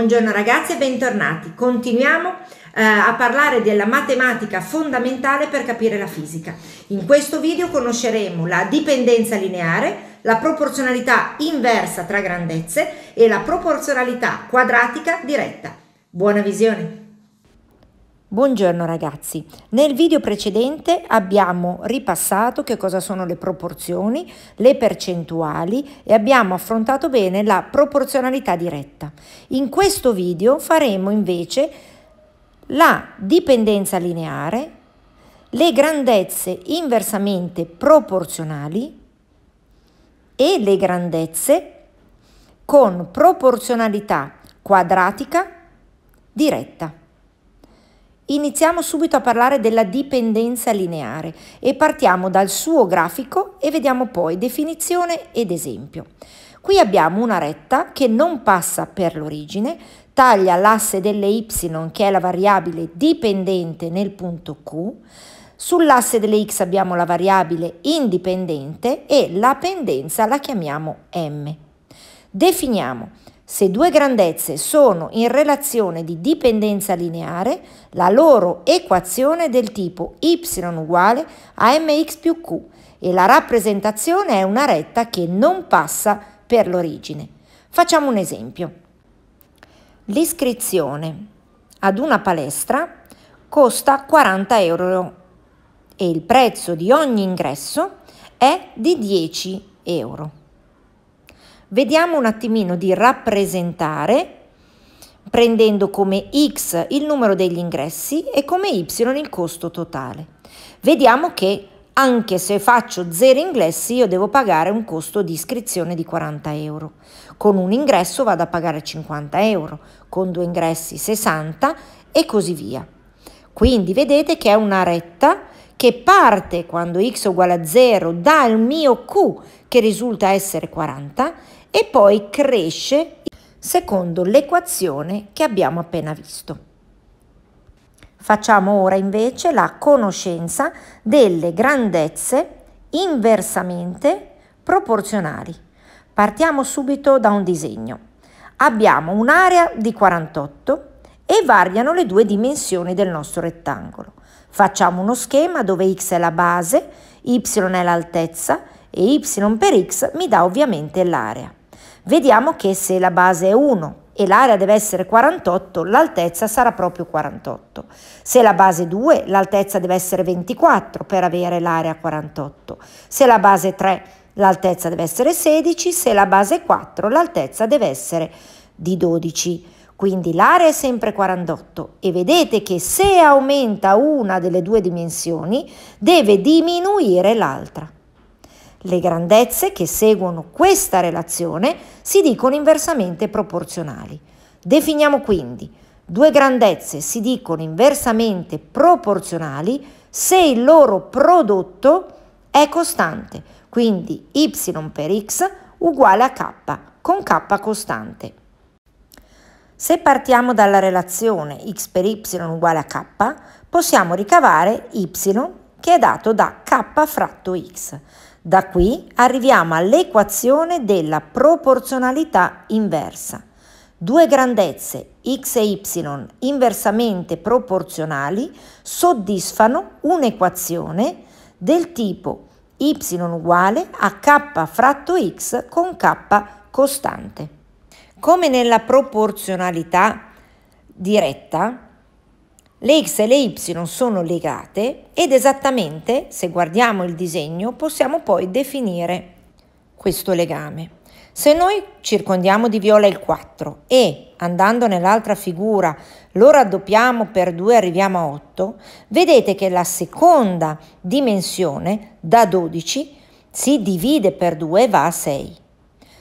Buongiorno ragazzi e bentornati. Continuiamo eh, a parlare della matematica fondamentale per capire la fisica. In questo video conosceremo la dipendenza lineare, la proporzionalità inversa tra grandezze e la proporzionalità quadratica diretta. Buona visione! Buongiorno ragazzi, nel video precedente abbiamo ripassato che cosa sono le proporzioni, le percentuali e abbiamo affrontato bene la proporzionalità diretta. In questo video faremo invece la dipendenza lineare, le grandezze inversamente proporzionali e le grandezze con proporzionalità quadratica diretta. Iniziamo subito a parlare della dipendenza lineare e partiamo dal suo grafico e vediamo poi definizione ed esempio. Qui abbiamo una retta che non passa per l'origine, taglia l'asse delle y che è la variabile dipendente nel punto Q, sull'asse delle x abbiamo la variabile indipendente e la pendenza la chiamiamo m. Definiamo se due grandezze sono in relazione di dipendenza lineare, la loro equazione è del tipo y uguale a mx più q e la rappresentazione è una retta che non passa per l'origine. Facciamo un esempio. L'iscrizione ad una palestra costa 40 euro e il prezzo di ogni ingresso è di 10 euro. Vediamo un attimino di rappresentare prendendo come x il numero degli ingressi e come y il costo totale. Vediamo che anche se faccio 0 ingressi io devo pagare un costo di iscrizione di 40 euro. Con un ingresso vado a pagare 50 euro, con due ingressi 60 e così via. Quindi vedete che è una retta che parte quando x uguale a 0 dal mio q che risulta essere 40 e poi cresce secondo l'equazione che abbiamo appena visto. Facciamo ora invece la conoscenza delle grandezze inversamente proporzionali. Partiamo subito da un disegno. Abbiamo un'area di 48 e variano le due dimensioni del nostro rettangolo. Facciamo uno schema dove x è la base, y è l'altezza e y per x mi dà ovviamente l'area. Vediamo che se la base è 1 e l'area deve essere 48, l'altezza sarà proprio 48. Se la base è 2, l'altezza deve essere 24 per avere l'area 48. Se la base è 3, l'altezza deve essere 16, se la base è 4, l'altezza deve essere di 12. Quindi l'area è sempre 48 e vedete che se aumenta una delle due dimensioni deve diminuire l'altra. Le grandezze che seguono questa relazione si dicono inversamente proporzionali. Definiamo quindi due grandezze si dicono inversamente proporzionali se il loro prodotto è costante, quindi y per x uguale a k con k costante. Se partiamo dalla relazione x per y uguale a k, possiamo ricavare y che è dato da k fratto x. Da qui arriviamo all'equazione della proporzionalità inversa. Due grandezze x e y inversamente proporzionali soddisfano un'equazione del tipo y uguale a k fratto x con k costante. Come nella proporzionalità diretta, le x e le y sono legate ed esattamente, se guardiamo il disegno, possiamo poi definire questo legame. Se noi circondiamo di viola il 4 e andando nell'altra figura lo raddoppiamo per 2 arriviamo a 8, vedete che la seconda dimensione da 12 si divide per 2 e va a 6.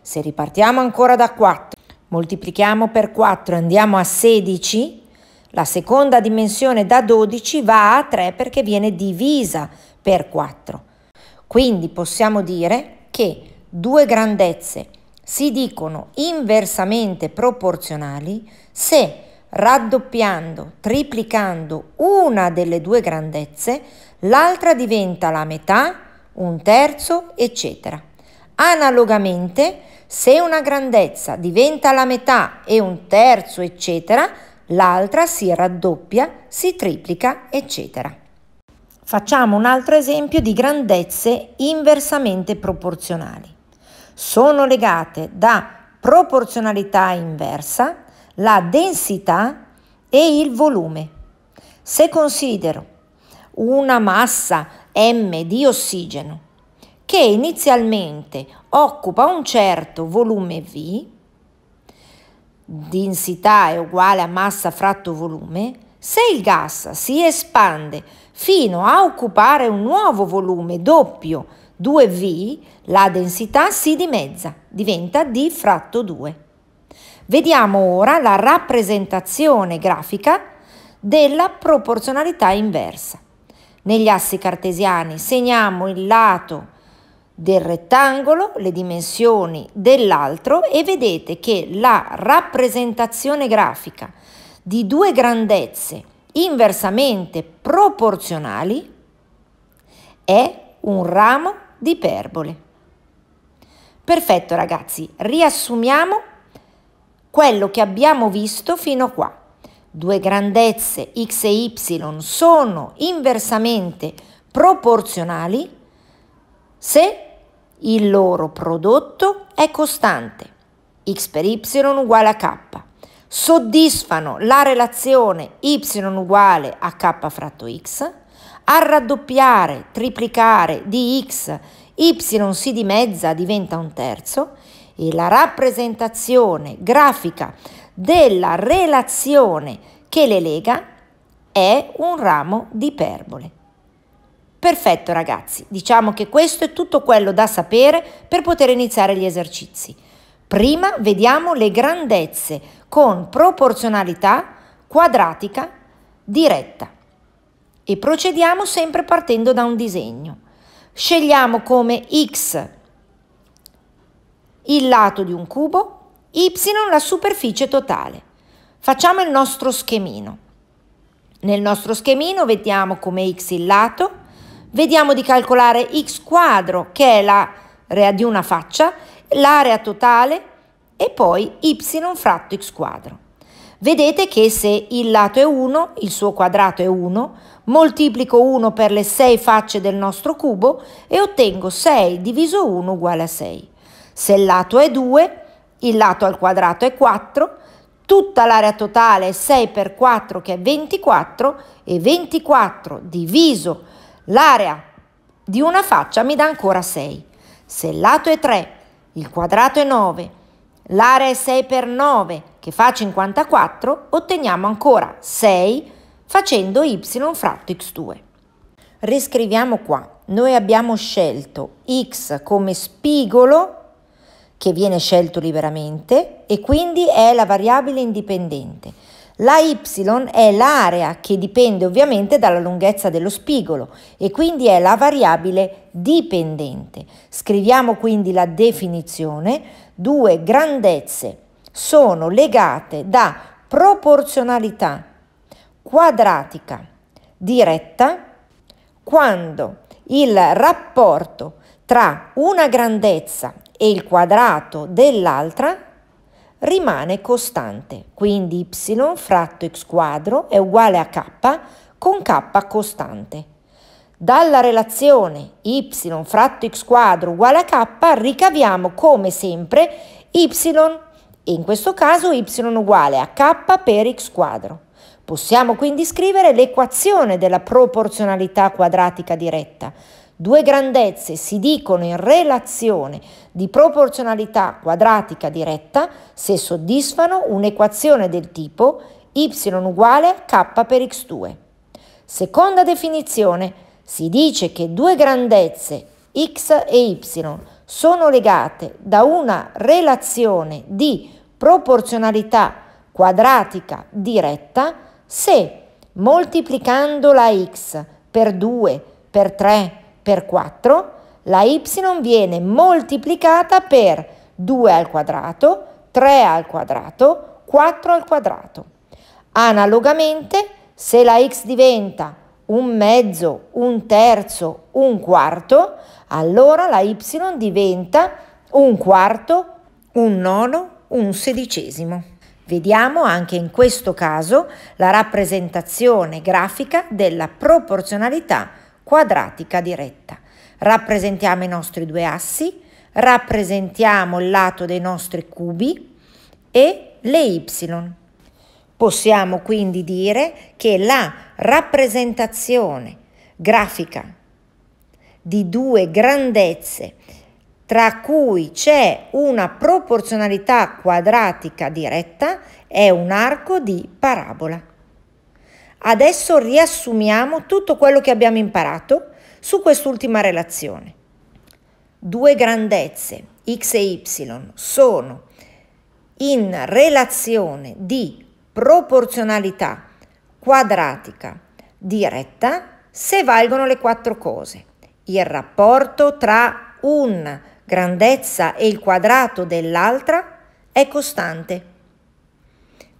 Se ripartiamo ancora da 4, moltiplichiamo per 4 e andiamo a 16, la seconda dimensione da 12 va a 3 perché viene divisa per 4. Quindi possiamo dire che due grandezze si dicono inversamente proporzionali se raddoppiando, triplicando una delle due grandezze, l'altra diventa la metà, un terzo, eccetera. Analogamente, se una grandezza diventa la metà e un terzo, eccetera, l'altra si raddoppia, si triplica, eccetera. Facciamo un altro esempio di grandezze inversamente proporzionali. Sono legate da proporzionalità inversa la densità e il volume. Se considero una massa m di ossigeno che inizialmente occupa un certo volume V, densità è uguale a massa fratto volume, se il gas si espande fino a occupare un nuovo volume doppio 2V, la densità si dimezza, diventa D fratto 2. Vediamo ora la rappresentazione grafica della proporzionalità inversa. Negli assi cartesiani segniamo il lato del rettangolo, le dimensioni dell'altro e vedete che la rappresentazione grafica di due grandezze inversamente proporzionali è un ramo di iperbole. Perfetto ragazzi, riassumiamo quello che abbiamo visto fino a qua. Due grandezze x e y sono inversamente proporzionali se il loro prodotto è costante, x per y uguale a k, soddisfano la relazione y uguale a k fratto x, a raddoppiare, triplicare di x, y si dimezza, diventa un terzo, e la rappresentazione grafica della relazione che le lega è un ramo di iperbole. Perfetto ragazzi, diciamo che questo è tutto quello da sapere per poter iniziare gli esercizi. Prima vediamo le grandezze con proporzionalità quadratica diretta e procediamo sempre partendo da un disegno. Scegliamo come x il lato di un cubo, y la superficie totale. Facciamo il nostro schemino. Nel nostro schemino vediamo come x il lato, Vediamo di calcolare x quadro, che è l'area di una faccia, l'area totale e poi y fratto x quadro. Vedete che se il lato è 1, il suo quadrato è 1, moltiplico 1 per le 6 facce del nostro cubo e ottengo 6 diviso 1 uguale a 6. Se il lato è 2, il lato al quadrato è 4, tutta l'area totale è 6 per 4 che è 24 e 24 diviso L'area di una faccia mi dà ancora 6. Se il lato è 3, il quadrato è 9, l'area è 6 per 9 che fa 54, otteniamo ancora 6 facendo y fratto x2. Riscriviamo qua. Noi abbiamo scelto x come spigolo che viene scelto liberamente e quindi è la variabile indipendente. La y è l'area che dipende ovviamente dalla lunghezza dello spigolo e quindi è la variabile dipendente. Scriviamo quindi la definizione. Due grandezze sono legate da proporzionalità quadratica diretta quando il rapporto tra una grandezza e il quadrato dell'altra rimane costante, quindi y fratto x quadro è uguale a k con k costante. Dalla relazione y fratto x quadro uguale a k ricaviamo come sempre y e in questo caso y uguale a k per x quadro. Possiamo quindi scrivere l'equazione della proporzionalità quadratica diretta Due grandezze si dicono in relazione di proporzionalità quadratica diretta se soddisfano un'equazione del tipo y uguale k per x2. Seconda definizione, si dice che due grandezze x e y sono legate da una relazione di proporzionalità quadratica diretta se moltiplicando la x per 2, per 3, per 4, la y viene moltiplicata per 2 al quadrato, 3 al quadrato, 4 al quadrato. Analogamente, se la x diventa un mezzo, un terzo, un quarto, allora la y diventa un quarto, un nono, un sedicesimo. Vediamo anche in questo caso la rappresentazione grafica della proporzionalità quadratica diretta. Rappresentiamo i nostri due assi, rappresentiamo il lato dei nostri cubi e le y. Possiamo quindi dire che la rappresentazione grafica di due grandezze tra cui c'è una proporzionalità quadratica diretta è un arco di parabola. Adesso riassumiamo tutto quello che abbiamo imparato su quest'ultima relazione. Due grandezze x e y sono in relazione di proporzionalità quadratica diretta se valgono le quattro cose. Il rapporto tra una grandezza e il quadrato dell'altra è costante.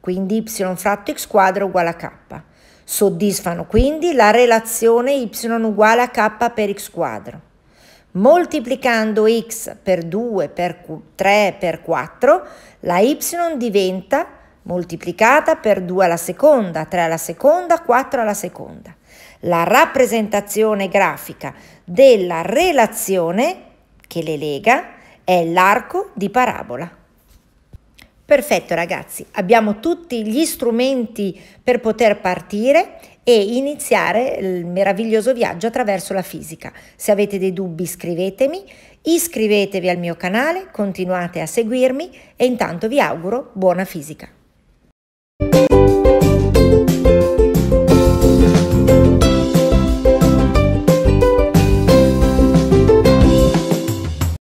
Quindi y fratto x quadro uguale a k. Soddisfano quindi la relazione y uguale a k per x quadro. Moltiplicando x per 2, per 3, per 4, la y diventa moltiplicata per 2 alla seconda, 3 alla seconda, 4 alla seconda. La rappresentazione grafica della relazione che le lega è l'arco di parabola. Perfetto ragazzi, abbiamo tutti gli strumenti per poter partire e iniziare il meraviglioso viaggio attraverso la fisica. Se avete dei dubbi scrivetemi, iscrivetevi al mio canale, continuate a seguirmi e intanto vi auguro buona fisica.